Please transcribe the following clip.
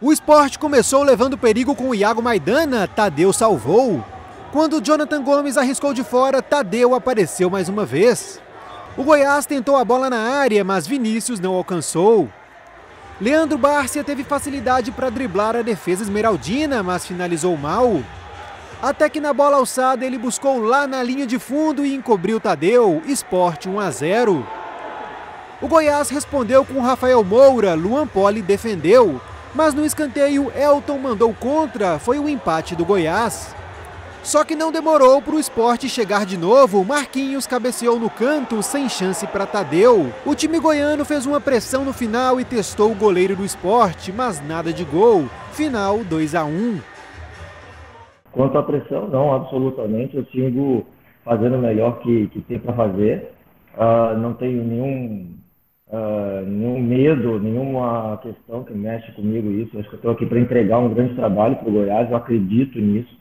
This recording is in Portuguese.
O esporte começou levando perigo com o Iago Maidana, Tadeu salvou. Quando Jonathan Gomes arriscou de fora, Tadeu apareceu mais uma vez. O Goiás tentou a bola na área, mas Vinícius não alcançou. Leandro Bárcia teve facilidade para driblar a defesa esmeraldina, mas finalizou mal. Até que na bola alçada ele buscou lá na linha de fundo e encobriu Tadeu, esporte 1 a 0. O Goiás respondeu com Rafael Moura, Luan Poli defendeu, mas no escanteio Elton mandou contra, foi o empate do Goiás. Só que não demorou para o esporte chegar de novo. Marquinhos cabeceou no canto, sem chance para Tadeu. O time goiano fez uma pressão no final e testou o goleiro do esporte, mas nada de gol. Final 2 a 1 Quanto à pressão, não, absolutamente. Eu sigo fazendo o melhor que, que tem para fazer. Uh, não tenho nenhum, uh, nenhum medo, nenhuma questão que mexe comigo isso. Acho que eu estou aqui para entregar um grande trabalho para o Goiás. Eu acredito nisso